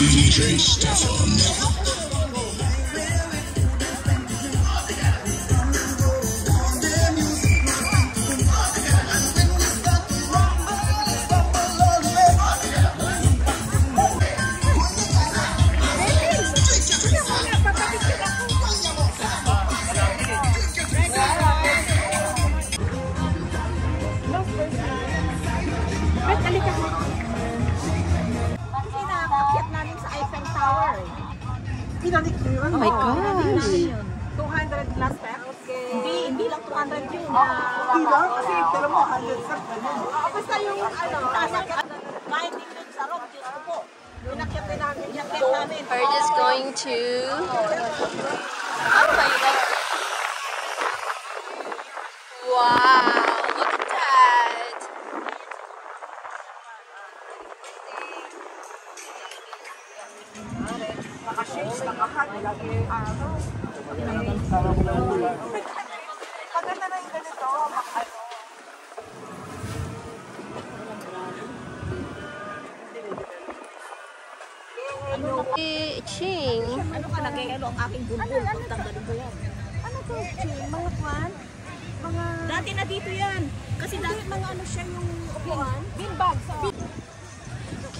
DJ Stefan. Oh my gosh. 200 plus steps? Hindi, hindi lang 200 yun. Oh, hindi lang? Oh. Kasi pero mo 100 steps. Basta yung ano. Kahit din dun sa rock, Diyos ko po. Inakyat din namin, namin. We're just going to... Oh my god. Wow, Maganda na yung ganito, mak- Eh, Ching. Ano ka nag-elo ang aking bulbul? Pagtanggalin ko yan. Ano to, Ching? Mga kwan? Mga... Dati na dito yan. Kasi dati Mga ano siya yung upuan? Beanbag. Sa...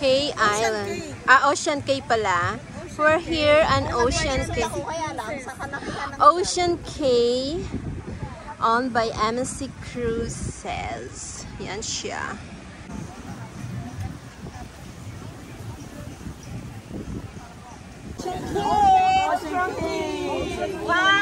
K Island. Ah, Ocean K pala. We're here on Ocean Cay. Ocean Cay owned by MSC Cruises. Yan siya. One, two,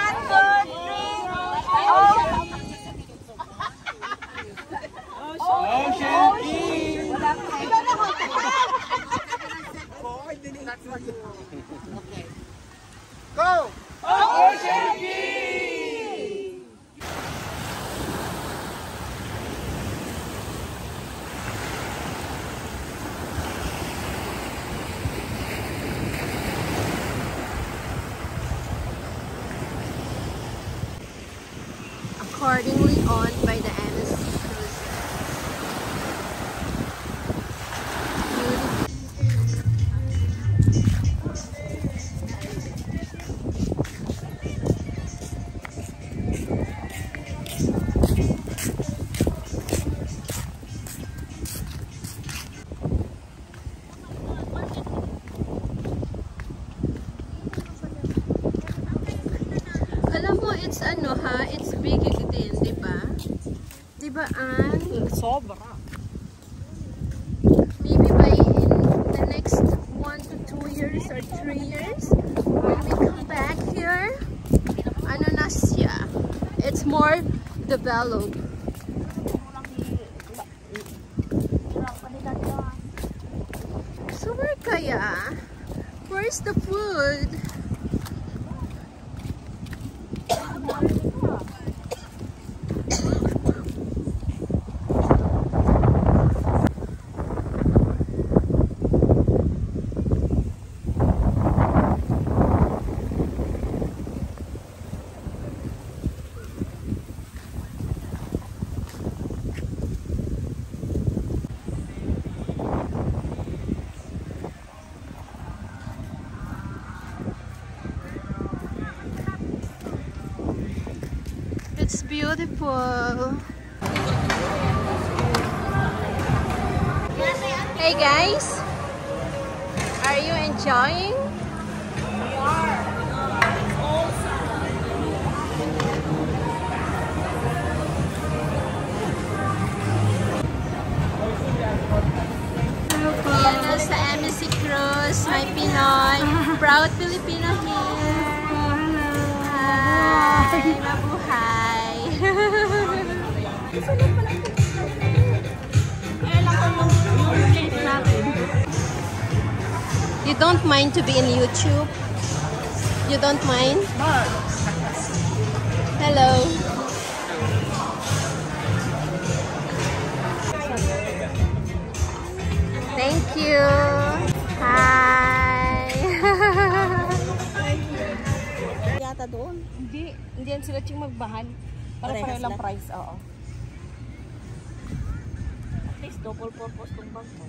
Accordingly owned by the it's ano ha, it's big din, di ba? Di ba, Ann? Sobra. Maybe by in the next one to two years or three years, when we come back here, ano na siya? It's more developed. So where kaya? Where's the food? Beautiful. Hey guys, are you enjoying? Yan na sa MSC Pinoy. Proud Filipino here. Oh, Hi! Mabuhay! You don't mind to be in YouTube? You don't mind? Hello. Thank you. Hi. Yata doon. Hindi. Hindi yan sila ching magbahan. Para Parehas pareho lang lang. price. Oo. At least double purpose tong bag mo.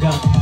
생각